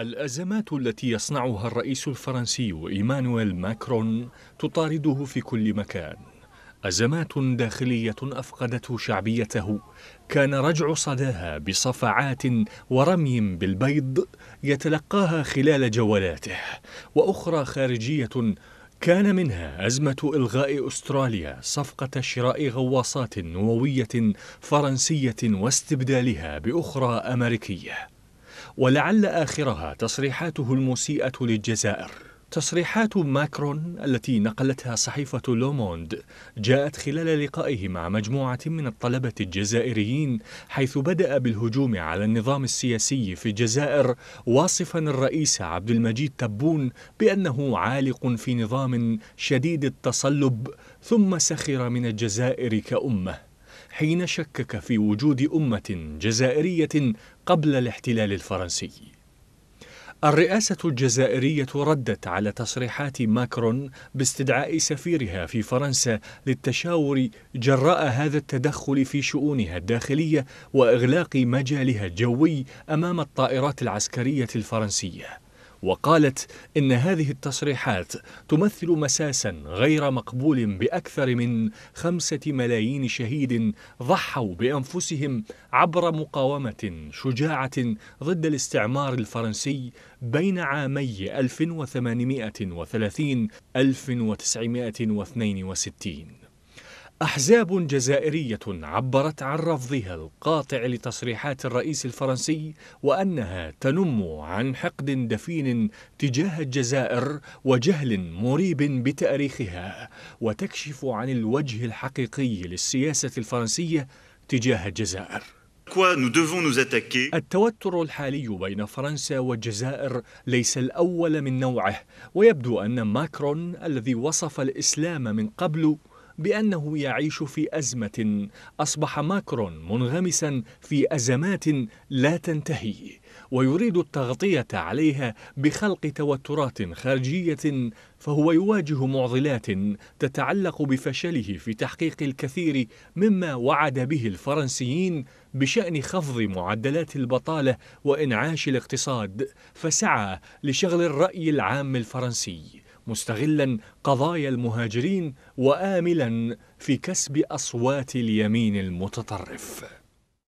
الأزمات التي يصنعها الرئيس الفرنسي إيمانويل ماكرون تطارده في كل مكان. أزمات داخلية أفقدته شعبيته. كان رجع صداها بصفعات ورمي بالبيض يتلقاها خلال جولاته وأخرى خارجية كان منها أزمة إلغاء أستراليا صفقة شراء غواصات نووية فرنسية واستبدالها بأخرى أمريكية. ولعل آخرها تصريحاته المسيئة للجزائر. تصريحات ماكرون التي نقلتها صحيفة لوموند جاءت خلال لقائه مع مجموعة من الطلبة الجزائريين حيث بدأ بالهجوم على النظام السياسي في الجزائر واصفا الرئيس عبد المجيد تبون بأنه عالق في نظام شديد التصلب ثم سخر من الجزائر كأمة. حين شكك في وجود أمة جزائرية قبل الاحتلال الفرنسي. الرئاسة الجزائرية ردت على تصريحات ماكرون باستدعاء سفيرها في فرنسا للتشاور جراء هذا التدخل في شؤونها الداخلية وإغلاق مجالها الجوي أمام الطائرات العسكرية الفرنسية. وقالت إن هذه التصريحات تمثل مساسا غير مقبول بأكثر من خمسة ملايين شهيد ضحوا بأنفسهم عبر مقاومة شجاعة ضد الاستعمار الفرنسي بين عامي 1830 1962 أحزاب جزائرية عبرت عن رفضها القاطع لتصريحات الرئيس الفرنسي وأنها تنم عن حقد دفين تجاه الجزائر وجهل مريب بتاريخها وتكشف عن الوجه الحقيقي للسياسة الفرنسية تجاه الجزائر. التوتر الحالي بين فرنسا والجزائر ليس الأول من نوعه ويبدو أن ماكرون الذي وصف الإسلام من قبل بأنه يعيش في أزمة أصبح ماكرون منغمسا في أزمات لا تنتهي ويريد التغطية عليها بخلق توترات خارجية فهو يواجه معضلات تتعلق بفشله في تحقيق الكثير مما وعد به الفرنسيين بشأن خفض معدلات البطالة وإنعاش الاقتصاد فسعى لشغل الرأي العام الفرنسي. مستغلا قضايا المهاجرين وآملا في كسب أصوات اليمين المتطرف.